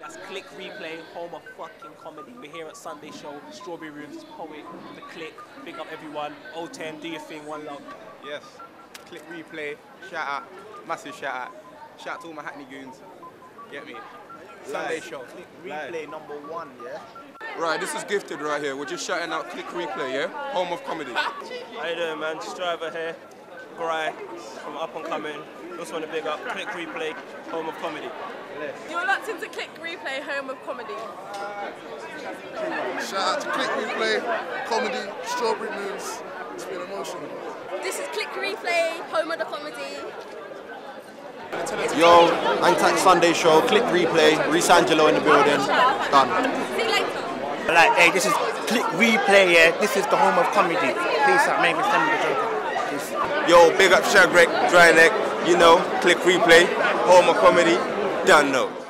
That's Click Replay, home of fucking comedy. We're here at Sunday Show, Strawberry Rooms, Poet, The Click. Big up everyone. O10, do your thing, one love. Yes. Click replay. Shout out. Massive shout out. Shout out to all my Hackney goons. Get me? Sunday show. Click replay number one, yeah? Right, this is Gifted right here. We're just shouting out Click Replay, yeah? Home of comedy. How you doing, man? Striver here. Gry from Up and Coming. Just want to big up Click Replay, home of comedy. You're locked into Click Replay, home of comedy. Shout out to Click Replay, comedy, Strawberry Moons. It's been emotional. This is Click Replay, home of the comedy. Yo, Antac Sunday Show, Click Replay, Reese Angelo in the building. Done. See you later. Like, hey, this is Click Replay, yeah. This is the home of comedy. Peace out, maybe send me the joker. Yo, big up Shadrack, Dry Neck, you know, Click Replay, Home of comedy, done know.